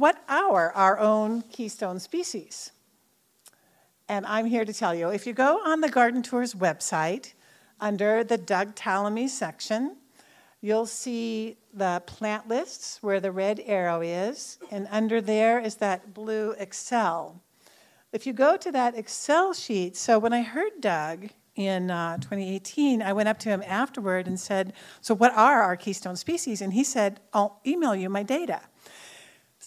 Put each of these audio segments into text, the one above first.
flower, our own keystone species. And I'm here to tell you if you go on the Garden Tours website under the Doug Tallamy section, you'll see the plant lists where the red arrow is, and under there is that blue Excel. If you go to that Excel sheet, so when I heard Doug in uh, 2018, I went up to him afterward and said, So, what are our keystone species? And he said, I'll email you my data.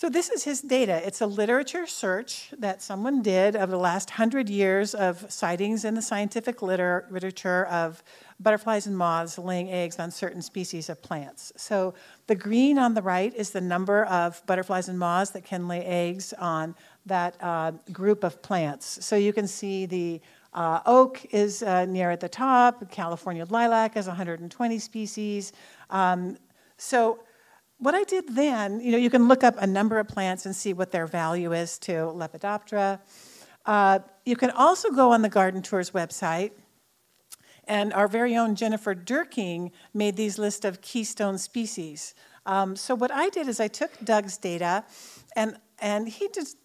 So, this is his data. It's a literature search that someone did of the last hundred years of sightings in the scientific liter- literature of butterflies and moths laying eggs on certain species of plants. So, the green on the right is the number of butterflies and moths that can lay eggs on that uh, group of plants. So, you can see the uh, oak is uh, near at the top, California lilac has 120 species. Um, so, what I did then, you know, you can look up a number of plants and see what their value is to Lepidoptera. Uh, you can also go on the Garden Tours website, and our very own Jennifer Durking made these list of keystone species. Um, so what I did is I took Doug's data, and and he just,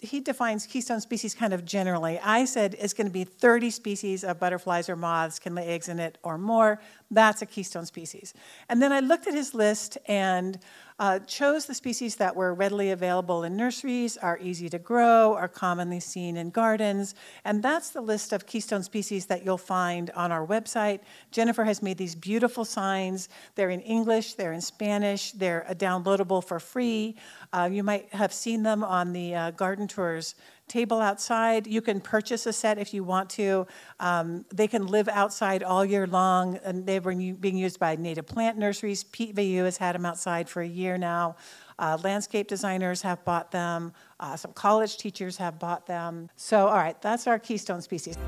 he defines keystone species kind of generally. I said it's going to be 30 species of butterflies or moths can lay eggs in it or more. That's a keystone species. And then I looked at his list and uh, chose the species that were readily available in nurseries, are easy to grow, are commonly seen in gardens, and that's the list of keystone species that you'll find on our website. Jennifer has made these beautiful signs. They're in English, they're in Spanish, they're downloadable for free. Uh, you might have seen them on the uh, garden tours table outside. You can purchase a set if you want to. Um, they can live outside all year long, and they've been being used by native plant nurseries. Vayu has had them outside for a year now. Uh, landscape designers have bought them. Uh, some college teachers have bought them. So, all right, that's our keystone species.